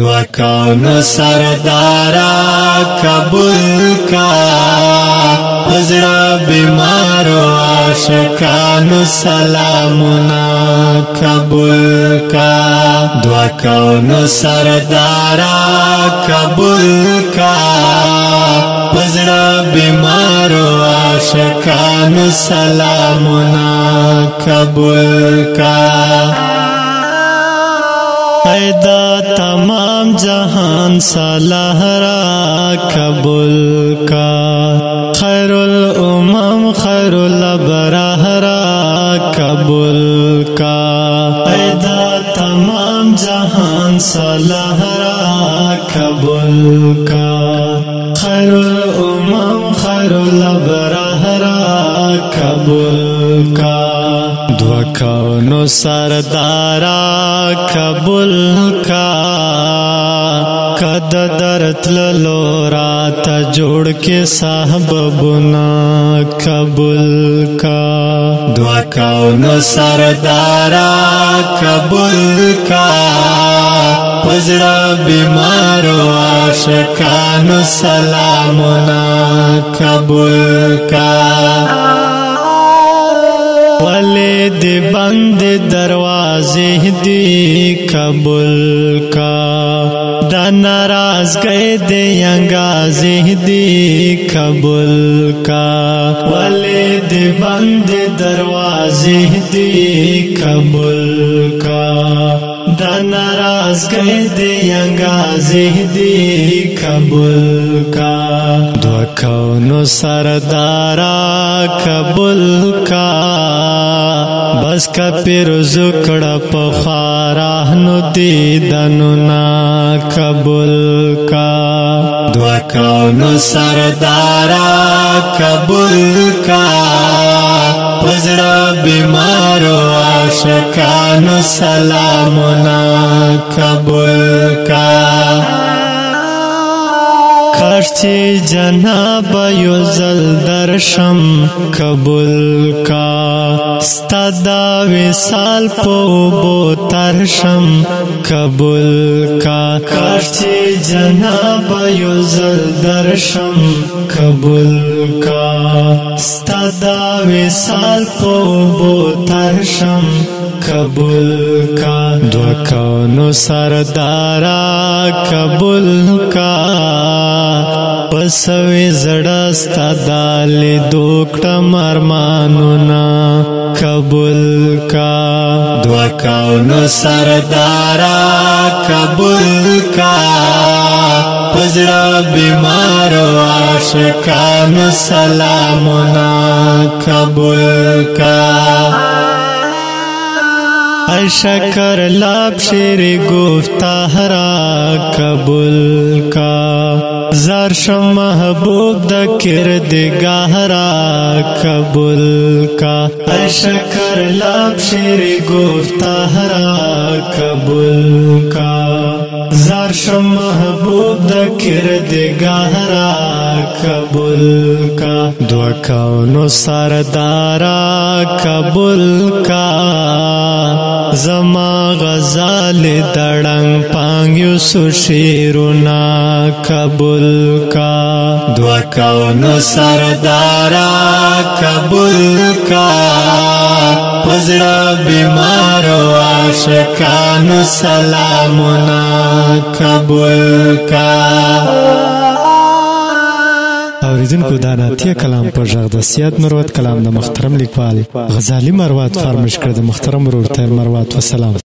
دو کون سردارا قبول کا حضرا بیمار و عاشقان سلامنا قبول کا دو کون سردارا قبول کا حضرا بیمار و عاشقان سلامنا قبول کا پیدا تمام جہان سالہ کا خیر العمم خیر البرحرا کبل کا پیدا تمام جہان سالہ کا خیر العمم خیر برہرا کا دو کونو سردارا قبول کا قد درت للو رات جوڑ کے صاحب بنا قبول کا دو کونو سردارا قبول کا پزړه بیمار او عاشقانو سلامونه قبول کا بند دروازے دی قبول کا گئے دے انگازے دی قبول کا دے بند دروازے دی قبول کا دا ناراض کئی دی انگازی دی کبول کا دو کونو سردارا کبول کا بس کا پیر زکڑا پخارا نو دیدنو نا کبول کا دو کونو سردارا کبول کا پزڑا بیمارو بیمار سلار منا چې جناب یو زل درشم قبول کا ستدا وسال په بو ترشم قبول کا چې جناب یو زل درشم قبول کا ستدا وسال په بو ترشم قبول کا دو کانو سردارا قبول کا پسوی زڑستا دالی دوکٹا مرمانونا قبول کا دو کانو سردارا قبول کا پزړه بیمار عاشقان سلامنا قبول کا اشکر کر لاب شیر گفتا ہرا قبول کا محبوب محبو دردہ ہرا قبول کا اشکر کر لاب شیر گفتا ہرا قبول کا ذرا محبوب کرا قبول کا دکھا ن سردارا قبول کا زما غزال دړنګ پانګیو سوشیرونا قبول کا دوا کون سردارا قبول کا پزړه بیمار عاشقانو سلامونه قبول کا اوریدونکو دا ناتیه کلام په ژغ د سیاد مروت کلام د محترم لیکوال غزالی مروت فرمش کړ د محترم ورور ته مروت وسلام